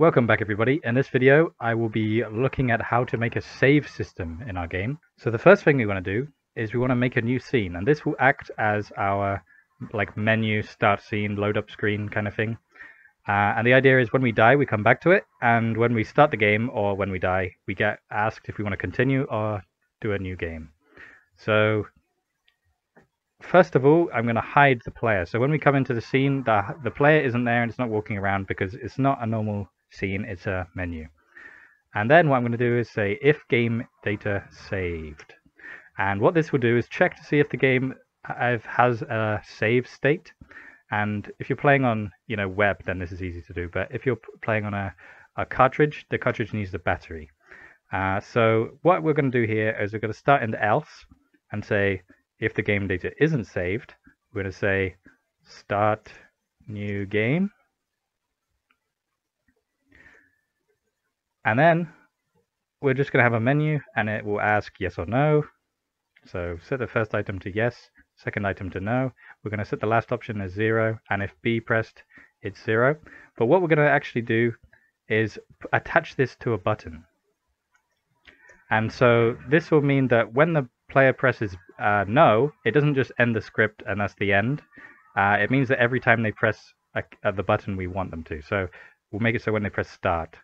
Welcome back everybody. In this video I will be looking at how to make a save system in our game. So the first thing we want to do is we want to make a new scene and this will act as our like menu start scene load up screen kind of thing. Uh, and the idea is when we die we come back to it and when we start the game or when we die we get asked if we want to continue or do a new game. So first of all, I'm going to hide the player. So when we come into the scene, the, the player isn't there and it's not walking around because it's not a normal scene, it's a menu. And then what I'm going to do is say if game data saved. And what this will do is check to see if the game has a save state. And if you're playing on, you know, web, then this is easy to do. But if you're playing on a, a cartridge, the cartridge needs a battery. Uh, so what we're going to do here is we're going to start in the else and say if the game data isn't saved, we're going to say start new game. And then we're just going to have a menu and it will ask yes or no. So set the first item to yes, second item to no. We're going to set the last option as zero and if B pressed, it's zero. But what we're going to actually do is attach this to a button. And so this will mean that when the player presses uh, no, it doesn't just end the script and that's the end. Uh, it means that every time they press a, uh, the button we want them to. So we'll make it so when they press start,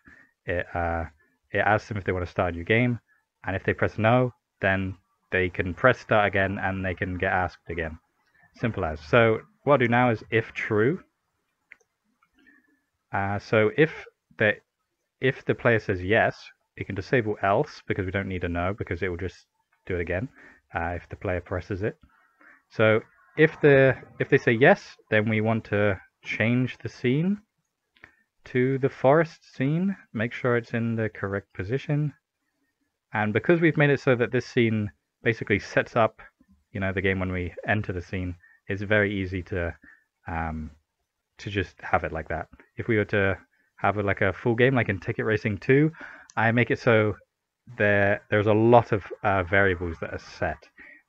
it, uh, it asks them if they want to start a new game. And if they press no, then they can press start again and they can get asked again. Simple as. So what I'll do now is if true. Uh, so if the if the player says yes, it can disable else because we don't need a no because it will just do it again uh, if the player presses it. So if the if they say yes, then we want to change the scene to the forest scene. Make sure it's in the correct position. And because we've made it so that this scene basically sets up, you know, the game when we enter the scene, it's very easy to um, to just have it like that. If we were to have it like a full game, like in Ticket Racing 2, I make it so there there's a lot of uh, variables that are set.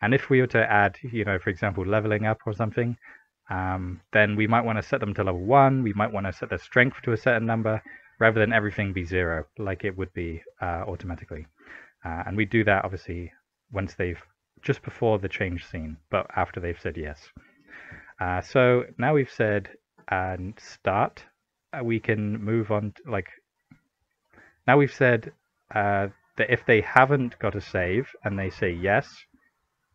And if we were to add, you know, for example, leveling up or something, um, then we might want to set them to level one. We might want to set their strength to a certain number rather than everything be zero like it would be uh, automatically. Uh, and we do that obviously once they've just before the change scene, but after they've said yes. Uh, so now we've said and start, uh, we can move on. To, like now we've said uh, that if they haven't got a save and they say yes,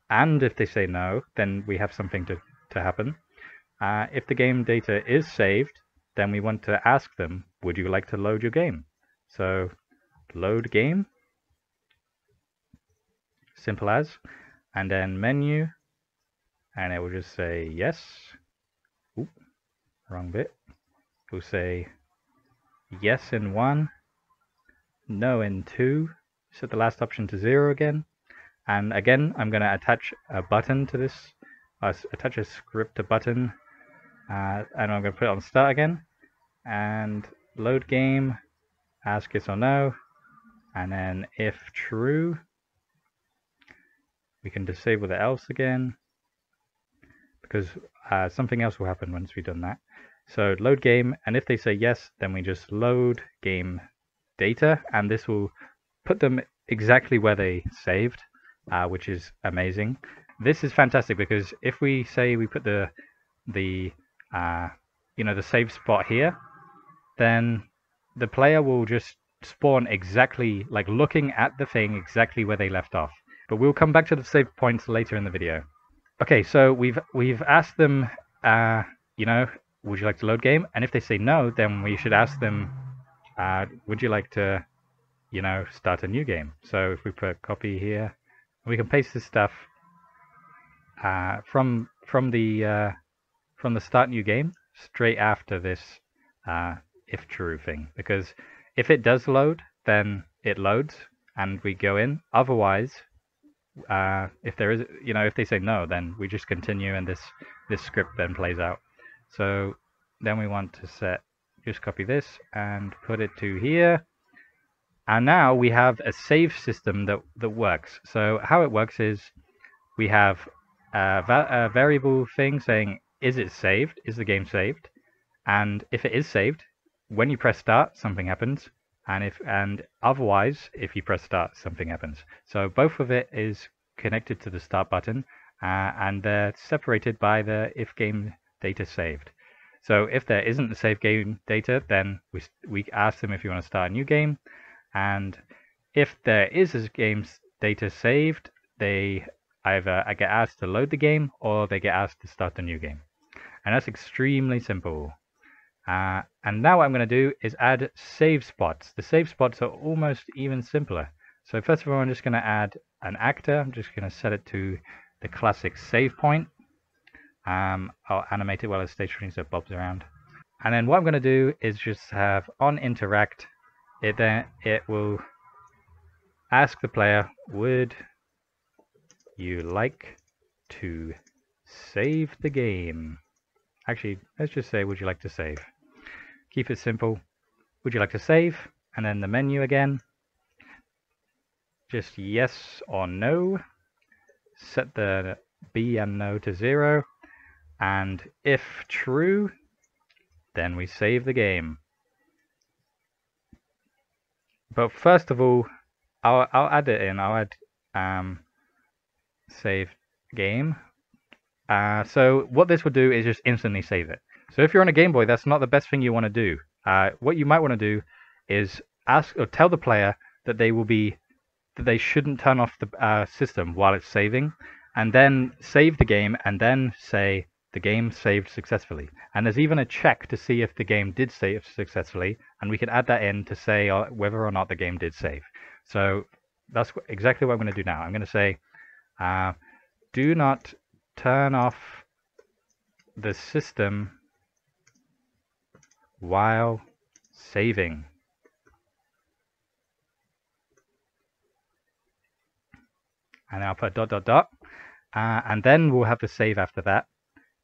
and if they say no, then we have something to, to happen. Uh, if the game data is saved, then we want to ask them, would you like to load your game? So load game, simple as, and then menu, and it will just say yes. Oop, wrong bit. We'll say yes in one, no in two, set the last option to zero again. And again, I'm going to attach a button to this, uh, attach a script to button, uh, and I'm going to put it on start again. And load game, ask yes or no, and then if true, we can disable the else again, because uh, something else will happen once we've done that. So load game, and if they say yes, then we just load game data, and this will put them exactly where they saved, uh, which is amazing. This is fantastic because if we say we put the the uh, you know the save spot here, then the player will just spawn exactly like looking at the thing exactly where they left off. But we'll come back to the save points later in the video. Okay, so we've we've asked them, uh, you know, would you like to load game? And if they say no, then we should ask them, uh, would you like to you know, start a new game. So if we put copy here, we can paste this stuff uh, from from the uh, from the start new game straight after this uh, if true thing. Because if it does load, then it loads and we go in. Otherwise, uh, if there is, you know, if they say no, then we just continue and this this script then plays out. So then we want to set, just copy this and put it to here and now we have a save system that, that works. So how it works is we have a, va a variable thing saying, is it saved? Is the game saved? And if it is saved, when you press start, something happens, and if and otherwise, if you press start, something happens. So both of it is connected to the start button, uh, and they're separated by the if game data saved. So if there isn't the save game data, then we we ask them if you want to start a new game, and if there is a game's data saved, they either get asked to load the game or they get asked to start a new game. And that's extremely simple. Uh, and now what I'm going to do is add save spots. The save spots are almost even simpler. So first of all, I'm just going to add an actor. I'm just going to set it to the classic save point. Um, I'll animate it while it's stationary so it bobs around. And then what I'm going to do is just have on interact, it then it will ask the player, would you like to save the game? Actually, let's just say, would you like to save? Keep it simple. Would you like to save? And then the menu again. Just yes or no. Set the B and no to zero. And if true, then we save the game. But first of all, I'll, I'll add it in. I'll add um, save game. Uh, so what this will do is just instantly save it. So if you're on a Game Boy, that's not the best thing you want to do. Uh, what you might want to do is ask or tell the player that they will be that they shouldn't turn off the uh, system while it's saving, and then save the game and then say the game saved successfully. And there's even a check to see if the game did save successfully, and we can add that in to say uh, whether or not the game did save. So that's exactly what I'm going to do now. I'm going to say, uh, do not turn off the system while saving. And I'll put dot dot dot. Uh, and then we'll have the save after that.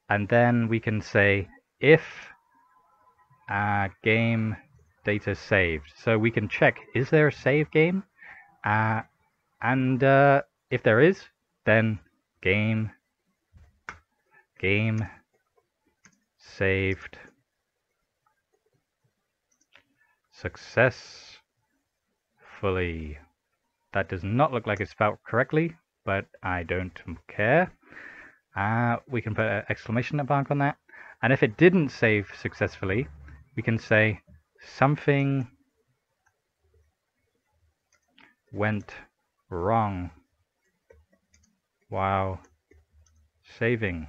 And then we can say if uh, game data saved. So we can check, is there a save game? Uh, and uh, if there is, then game game saved successfully. That does not look like it's spelled correctly, but I don't care. Uh, we can put an exclamation mark on that. And if it didn't save successfully, we can say something went wrong while saving.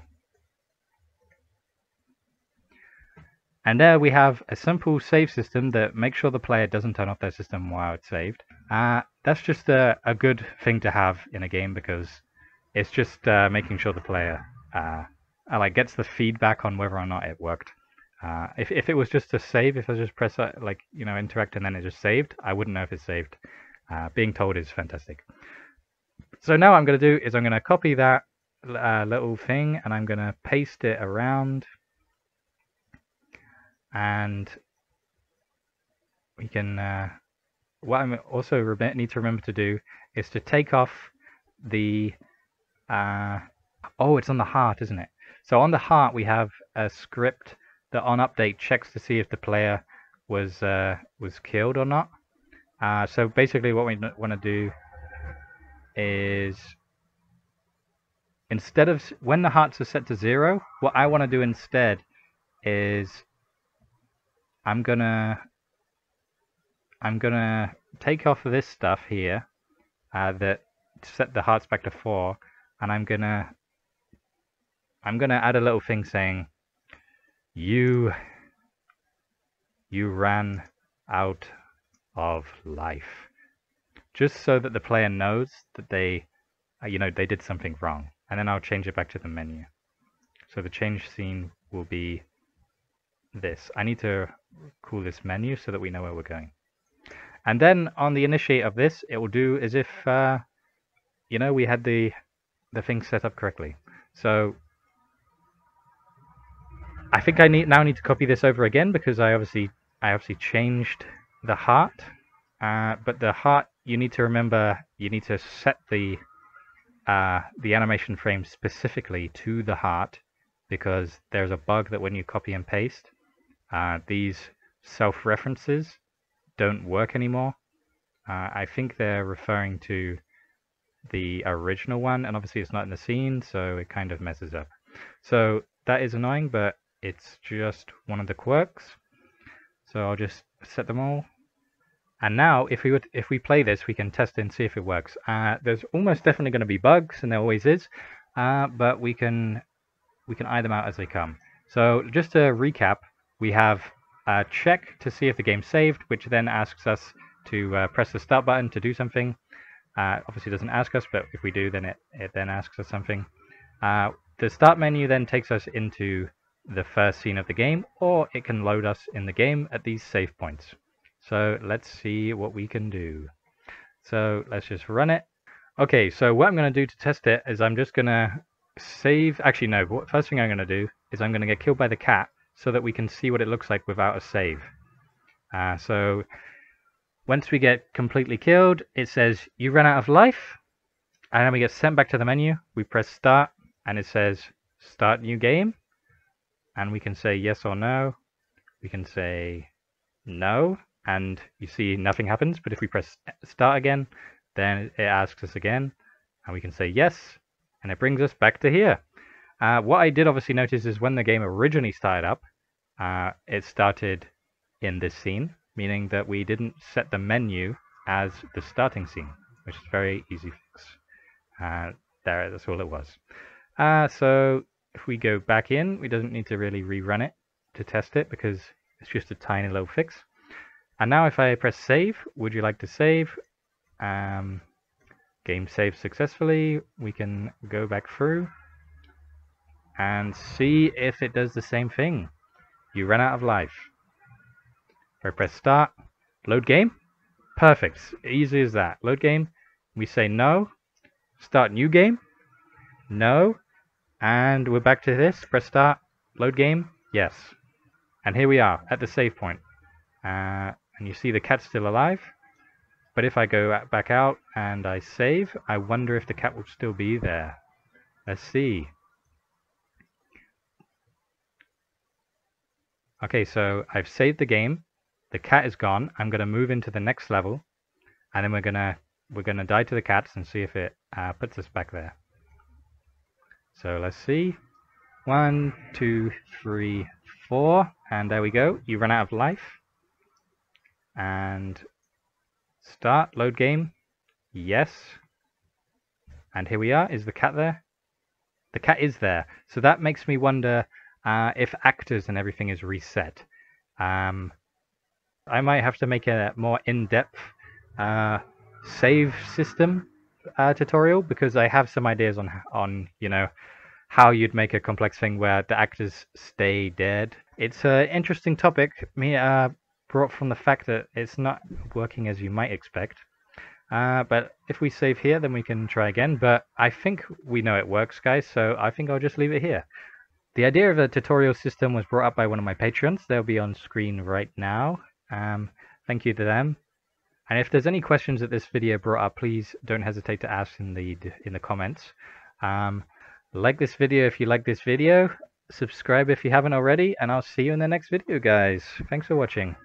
And there we have a simple save system that makes sure the player doesn't turn off their system while it's saved. Uh, that's just a, a, good thing to have in a game because it's just uh, making sure the player uh, uh like gets the feedback on whether or not it worked. Uh, if, if it was just a save, if I just press uh, like you know interact and then it just saved, I wouldn't know if it's saved. being told is fantastic. So now what I'm going to do is I'm going to copy that little thing and I'm going to paste it around and we can uh, what I also need to remember to do is to take off the uh, oh it's on the heart isn't it? So on the heart we have a script that on update checks to see if the player was uh, was killed or not. Uh, so basically what we want to do is instead of when the hearts are set to zero what I want to do instead is I'm gonna I'm gonna take off this stuff here uh, that set the hearts back to four, and I'm gonna I'm gonna add a little thing saying you you ran out of life, just so that the player knows that they uh, you know they did something wrong, and then I'll change it back to the menu. So the change scene will be this. I need to call this menu so that we know where we're going. And then on the initiate of this, it will do as if, uh, you know, we had the, the thing set up correctly. So I think I need now need to copy this over again because I obviously I obviously changed the heart. Uh, but the heart, you need to remember, you need to set the uh, the animation frame specifically to the heart because there's a bug that when you copy and paste, uh, these self-references don't work anymore. Uh, I think they're referring to the original one, and obviously it's not in the scene, so it kind of messes up. So that is annoying, but it's just one of the quirks. So I'll just set them all. And now, if we would, if we play this, we can test and see if it works. Uh, there's almost definitely going to be bugs, and there always is, uh, but we can we can eye them out as they come. So just to recap, we have a check to see if the game's saved, which then asks us to uh, press the start button to do something. Uh, obviously doesn't ask us, but if we do, then it, it then asks us something. Uh, the start menu then takes us into the first scene of the game, or it can load us in the game at these save points. So let's see what we can do. So let's just run it. Okay, so what I'm going to do to test it is I'm just going to save. Actually, no, what, first thing I'm going to do is I'm going to get killed by the cat so that we can see what it looks like without a save. Uh, so once we get completely killed, it says you ran out of life, and then we get sent back to the menu. We press start, and it says start new game, and we can say yes or no. We can say no, and you see nothing happens. But if we press start again, then it asks us again, and we can say yes, and it brings us back to here. Uh, what I did obviously notice is when the game originally started up, uh, it started in this scene, meaning that we didn't set the menu as the starting scene, which is very easy fix. Uh, there, that's all it was. Uh, so if we go back in, we don't need to really rerun it to test it because it's just a tiny little fix. And now if I press save, would you like to save? Um, game saved successfully. We can go back through and see if it does the same thing. You run out of life. If I press start, load game, perfect, easy as that. Load game, we say no, start new game, no, and we're back to this, press start, load game, yes. And here we are at the save point. Uh, and you see the cat's still alive. But if I go back out and I save, I wonder if the cat will still be there. Let's see. Okay, so I've saved the game. The cat is gone. I'm going to move into the next level, and then we're gonna we're gonna die to the cats and see if it uh, puts us back there. So let's see. One, two, three, four, and there we go. You run out of life. And start load game. Yes. And here we are. Is the cat there? The cat is there. So that makes me wonder uh, if actors and everything is reset. Um, I might have to make a more in-depth uh, save system uh, tutorial because I have some ideas on on you know how you'd make a complex thing where the actors stay dead. It's an interesting topic, me uh, brought from the fact that it's not working as you might expect. Uh, but if we save here, then we can try again. But I think we know it works, guys, so I think I'll just leave it here. The idea of a tutorial system was brought up by one of my patrons. They'll be on screen right now. Um, thank you to them. And if there's any questions that this video brought up, please don't hesitate to ask in the in the comments. Um, like this video if you like this video. Subscribe if you haven't already. And I'll see you in the next video, guys. Thanks for watching.